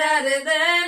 That is than